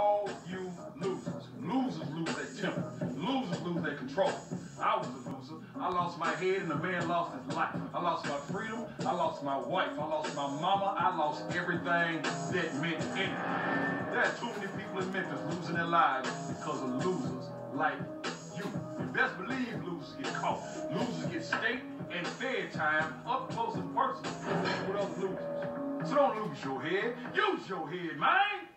all you losers. Losers lose their temper. Losers lose their control. I was a loser. I lost my head and the man lost his life. I lost my freedom. I lost my wife. I lost my mama. I lost everything that meant anything. There are too many people in Memphis losing their lives because of losers like you. You best believe losers get caught. Losers get staked and fair time up close and personal with other losers. So don't lose your head. Use your head, man.